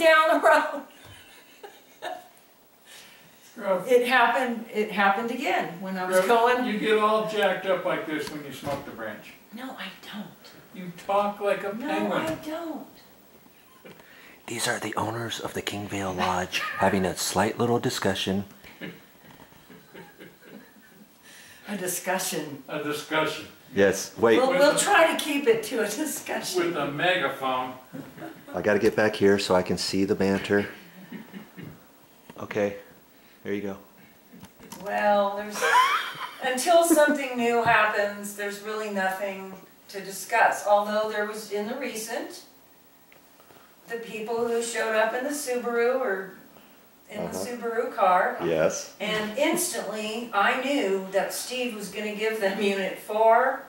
down the road. It happened, it happened again when I was Scrub, going. You get all jacked up like this when you smoke the branch. No, I don't. You talk like a No, penguin. I don't. These are the owners of the Kingvale Lodge having a slight little discussion. A discussion. A discussion Yes, wait, We'll, we'll try to keep it to a discussion. with a megaphone. I gotta get back here so I can see the banter. Okay, there you go. Well, there's, until something new happens, there's really nothing to discuss. Although there was in the recent, the people who showed up in the Subaru or in the Uh-huh. Subaru car, Yes. and instantly I knew that Steve was gonna give them unit four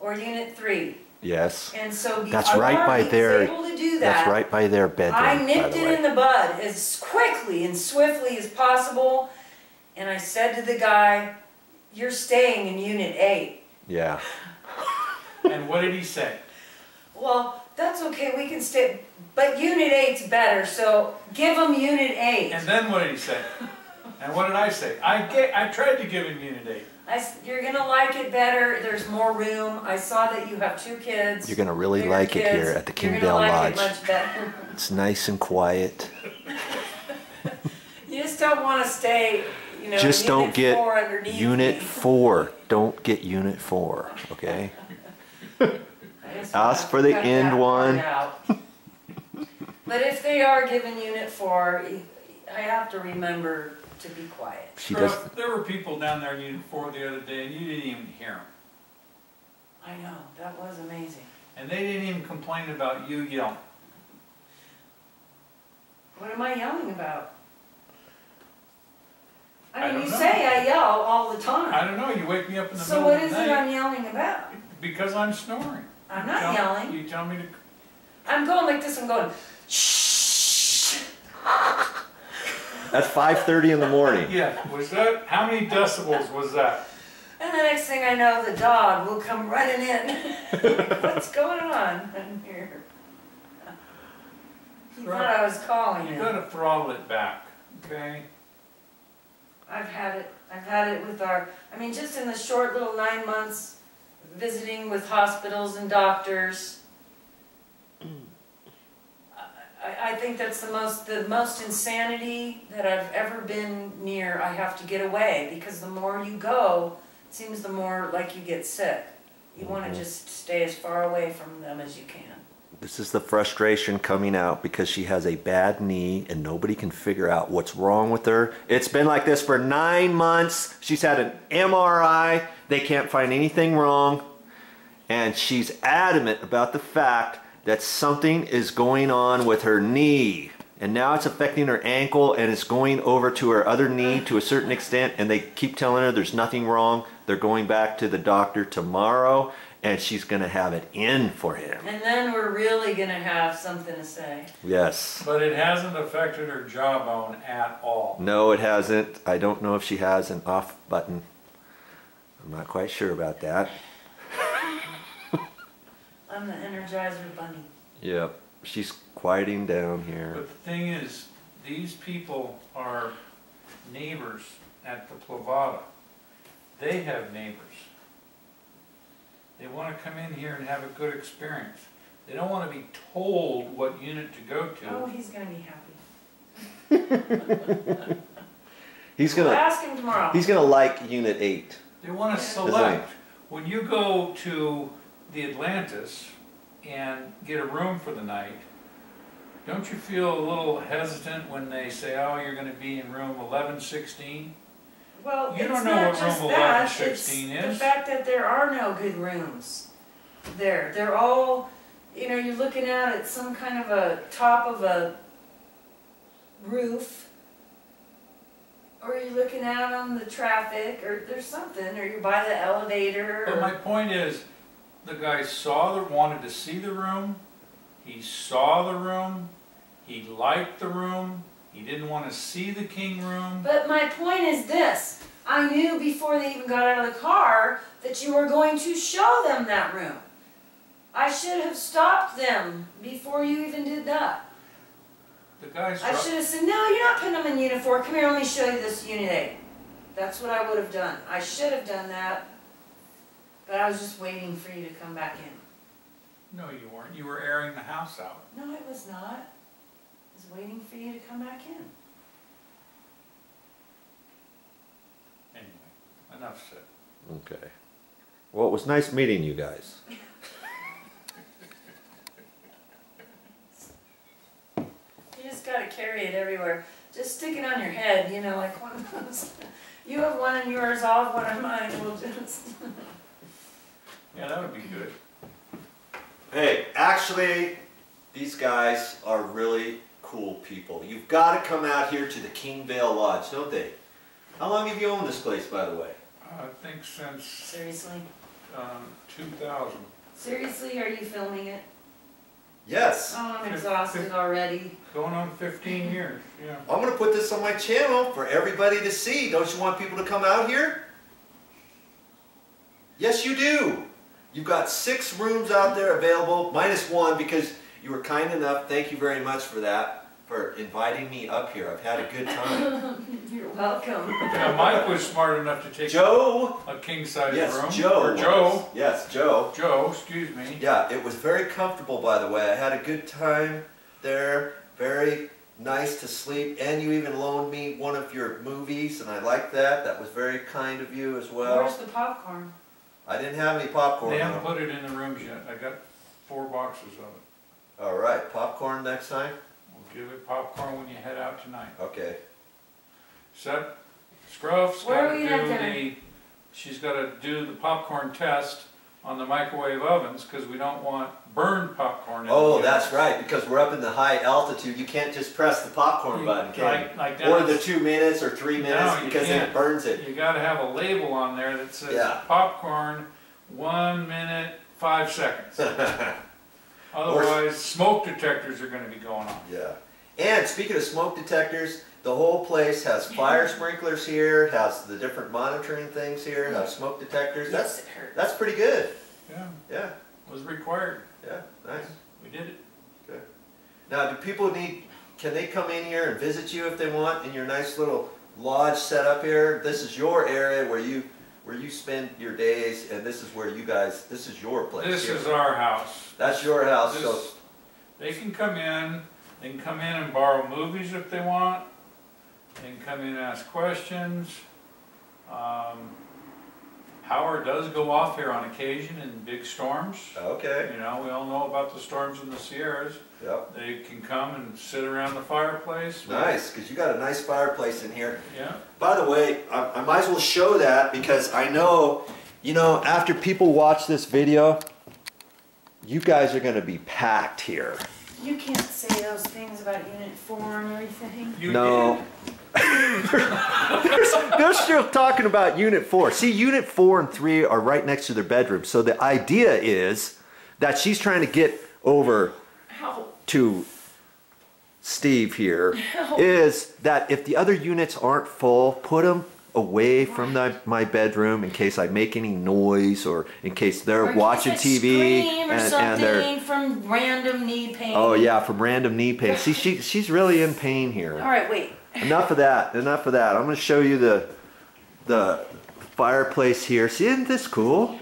or unit three. Yes. And so That's before right by he their- able to do that. That's right by their bedroom, I by nipped the it way. in the bud as quickly and swiftly as possible, and I said to the guy, "You're staying in Unit 8." Yeah. And what did he say? Well, that's okay. We can stay, but Unit 8's better. So give him Unit 8. And then what did he say? And what did I say? I get, I tried to give him unit eight. I you're gonna like it better. There's more room. I saw that you have two kids. You're gonna really bigger like it here at the Kingvale like Lodge. it much better. It's nice and quiet. you just don't want to stay. You know, Just don't get four underneath Unit me. four. Don't get unit four, okay? Ask for the end one. But if they are given unit four, I have to remember to be quiet. She does, There were people down there in unit four the other day and you didn't even hear them. I know, that was amazing. And they didn't even complain about you yelling. What am I yelling about? I I mean, don't you know. say I yell all the time. I don't know, you wake me up in the So middle the night. So what is it I'm yelling about? because I'm snoring. I'm not tell- yelling. You tell me to, I'm going like this, I'm going, shh. That's five thirty in the morning. yeah, was that, how many decibels was that? And the next thing I know, the dog will come running in. What's going on in here? He thought I was calling You him. gotta throttle it back, okay? I've had it, I've had it with our, I mean, just in the short little nine months visiting with hospitals and doctors. I, I think that's the most, the most insanity that I've ever been near. I have to get away because the more you go, it seems the more like you get sick. You want to mm-hmm. just stay as far away from them as you can. This is the frustration coming out because she has a bad knee and nobody can figure out what's wrong with her. It's been like this for nine months. She's had an MRI. They can't find anything wrong. And she's adamant about the fact that something is going on with her knee. And now it's affecting her ankle and it's going over to her other knee to a certain extent. And they keep telling her there's nothing wrong. They're going back to the doctor tomorrow and she's going to have it in for him. And then we're really gonna have something to say. Yes. But it hasn't affected her jawbone at all. No, it hasn't. I don't know if she has an off button. I'm not quite sure about that. I'm the Energizer Bunny. Yep. She's quieting down here. But the thing is, these people are neighbors at the Plavada. They have neighbors. They want to come in here and have a good experience. They don't want to be told what unit to go to. Oh, he's gonna be happy. He's We'll gonna ask him tomorrow. he's gonna like unit eight. They want to select. When you go to the Atlantis and get a room for the night, don't you feel a little hesitant when they say, oh, you're going to be in room 1116? Well, You don't know what room that, 1116 it's the fact that there are no good rooms there. They're all, you know, you're looking out at some kind of a top of a roof, or you're looking out on the traffic, or there's something, or you're by the elevator, But my point is, the guy saw the, wanted to see the room, he saw the room, he liked the room, he didn't want to see the king room. but my point is this, I knew before they even got out of the car that you were going to show them that room. I should have stopped them before you even did that. the guys. I should have said, no, you're not putting them in uniform. come here, let me show you this unit eight. That's what I would have done, I should have done that, but I was just waiting for you to come back in. No, you weren't. You were airing the house out. No, it was not, I was waiting for you to come back in. Anyway, enough said. Okay. Well, it was nice meeting you guys. You just gotta carry it everywhere, just stick it on your head, you know, like one of those. You have one of yours, I'll have one of mine, we'll just. Yeah, that would be good. Hey, actually, these guys are really cool people. You've got to come out here to the Kingvale Lodge, don't they? How long have you owned this place, by the way? I think since Seriously, um, 2000. seriously, are you filming it? Yes. Oh, I'm exhausted already. Going on 15 years, yeah. I'm gonna put this on my channel for everybody to see. Don't you want people to come out here? Yes, you do. You've got six rooms out there available, minus one because you were kind enough. Thank you very much for that, for inviting me up here. I've had a good time. You're welcome. Yeah, Mike was smart enough to take Joe. a king-size Yes, room. Joe. Or was. Joe. Yes, Joe. Joe, excuse me. Yeah, it was very comfortable, by the way. I had a good time there. Very nice to sleep, and you even loaned me one of your movies, and I liked that. That was very kind of you as well. Where's the popcorn? I didn't have any popcorn. They haven't put it in the rooms yet. I got four boxes of it. All right, popcorn next time. We'll give it popcorn when you head out tonight. Okay. Except Scruff's Where got to do the, she's got to do the popcorn test on the microwave ovens because we don't want burned popcorn. Oh, ovens. that's right. Because we're up in the high altitude, you can't just press the popcorn You- button, can Like, like? Or the two minutes or three minutes, No, because then it burns it. you got to have a label on there that says Yeah. popcorn, one minute, five seconds. Otherwise, smoke detectors are going to be going on. Yeah. And speaking of smoke detectors, the whole place has fire sprinklers here, has the different monitoring things here, has smoke detectors. That's Yes, it hurts. that's pretty good. Yeah, Yeah, It was required. yeah, nice. We did it. Okay. Now, do people need? Can they come in here and visit you if they want in your nice little lodge set up here? This is your area where you where you spend your days, and this is where you guys. This is your place. This here. is our house. That's your house. So they can come in, they can come in and borrow movies if they want. They can come in and ask questions. Um, Power does go off here on occasion in big storms. okay. You know, we all know about the storms in the Sierras. Yep. They can come and sit around the fireplace. Nice, because you got a nice fireplace in here. Yeah, By the way, I, I might as well show that because I know, you know, after people watch this video, you guys are going to be packed here. You can't say those things about unit four and everything. you No. did. they're, they're still talking about Unit 4. See, Unit 4 and 3 are right next to their bedroom. So the idea is that she's trying to get over How? to Steve here is that if the other units aren't full, put them away from the, my bedroom in case I make any noise or in case they're Or watching TV or and, something and they're from random knee pain. oh yeah from random knee pain. See, she she's really in pain here. All right, wait. Enough of that. Enough of that. I'm going to show you the the fireplace here. See, isn't this cool?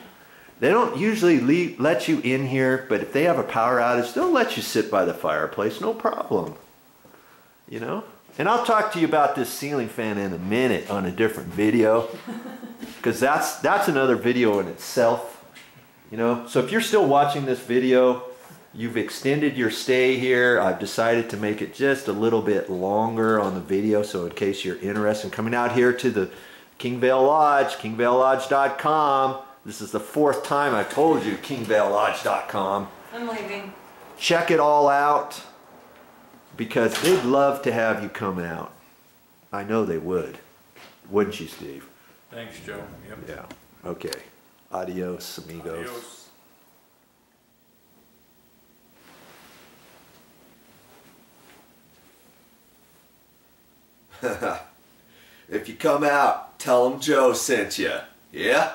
They don't usually leave, let you in here, but if they have a power outage, they'll let you sit by the fireplace, no problem. You know? And I'll talk to you about this ceiling fan in a minute on a different video, because that's that's another video in itself. You know? So if you're still watching this video, You've extended your stay here. I've decided to make it just a little bit longer on the video, so in case you're interested in coming out here to the Kingvale Lodge, kingvalelodge.com. This is the fourth time I've told you kingvalelodge.com. I'm leaving. Check it all out because they'd love to have you come out. I know they would. Wouldn't you, Steve? Thanks, Joe. Yep. Yeah. Okay. Adios, amigos. Adios. If you come out, tell them Joe sent you. Yeah?